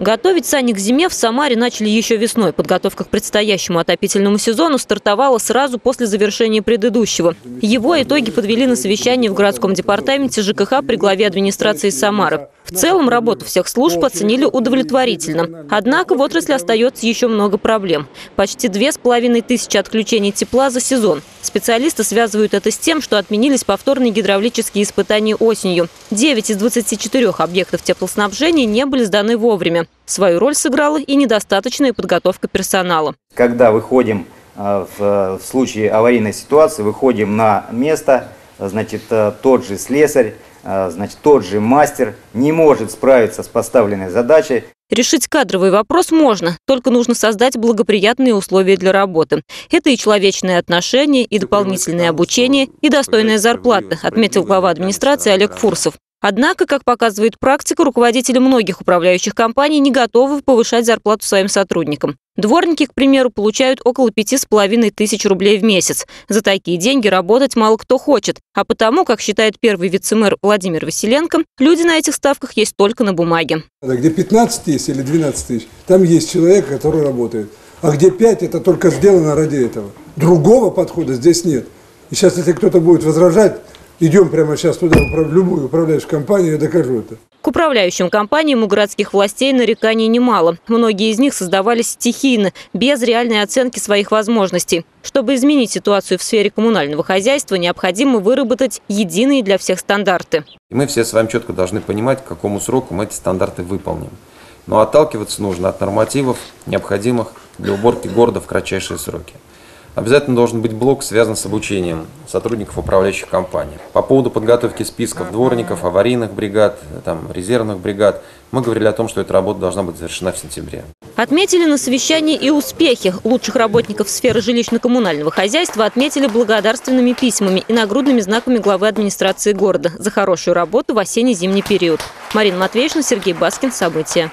Готовить сани к зиме в Самаре начали еще весной. Подготовка к предстоящему отопительному сезону стартовала сразу после завершения предыдущего. Его итоги подвели на совещании в городском департаменте ЖКХ при главе администрации Самары. В целом работу всех служб оценили удовлетворительно. Однако в отрасли остается еще много проблем. Почти две с половиной тысячи отключений тепла за сезон. Специалисты связывают это с тем, что отменились повторные гидравлические испытания осенью. 9 из 24 объектов теплоснабжения не были сданы вовремя. Свою роль сыграла и недостаточная подготовка персонала. Когда выходим э, в, случае аварийной ситуации, выходим на место, значит, э, тот же слесарь, э, значит, тот же мастер не может справиться с поставленной задачей. Решить кадровый вопрос можно, только нужно создать благоприятные условия для работы. Это и человечные отношения, и дополнительное обучение, и достойная зарплата, отметил глава администрации Олег Фурсов. Однако, как показывает практика, руководители многих управляющих компаний не готовы повышать зарплату своим сотрудникам. Дворники, к примеру, получают около пяти с половиной тысяч рублей в месяц. За такие деньги работать мало кто хочет. А потому, как считает первый вице-мэр Владимир Василенко, люди на этих ставках есть только на бумаге. Где 15 есть или 12 тысяч, там есть человек, который работает. А где 5, это только сделано ради этого. Другого подхода здесь нет. И сейчас, если кто-то будет возражать, Идем прямо сейчас туда, в любую управляющую компанию, я докажу это. К управляющим компаниям у городских властей нареканий немало. Многие из них создавались стихийно, без реальной оценки своих возможностей. Чтобы изменить ситуацию в сфере коммунального хозяйства, необходимо выработать единые для всех стандарты. мы все с вами четко должны понимать, к какому сроку мы эти стандарты выполним. Но отталкиваться нужно от нормативов, необходимых для уборки города в кратчайшие сроки. Обязательно должен быть блок, связан с обучением сотрудников управляющих компаний. По поводу подготовки списков дворников, аварийных бригад, там, резервных бригад, мы говорили о том, что эта работа должна быть завершена в сентябре. Отметили на совещании и успехи. Лучших работников сферы жилищно-коммунального хозяйства отметили благодарственными письмами и нагрудными знаками главы администрации города за хорошую работу в осенне-зимний период. Марина Матвеевна, Сергей Баскин. События.